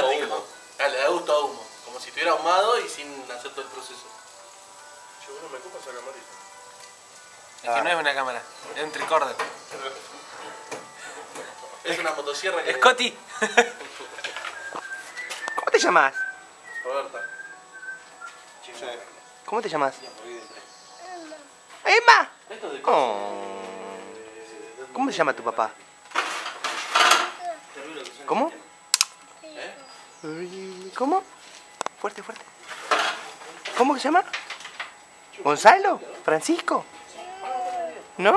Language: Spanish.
Humo. Ah, le da gusto a humo. Como si estuviera ahumado y sin hacer todo el proceso. Che, bueno, me copa esa camarita. Es que no es una cámara, es un tricorder. Es una motosierra que. Scotty. ¿Cómo te llamas? Roberta. ¿Cómo te llamas? ¡Emma! Esto es de Oh. ¿Cómo se llama tu papá? ¿Cómo? ¿Cómo? Fuerte, fuerte. ¿Cómo se llama? ¿Gonzalo? ¿Francisco? ¿No?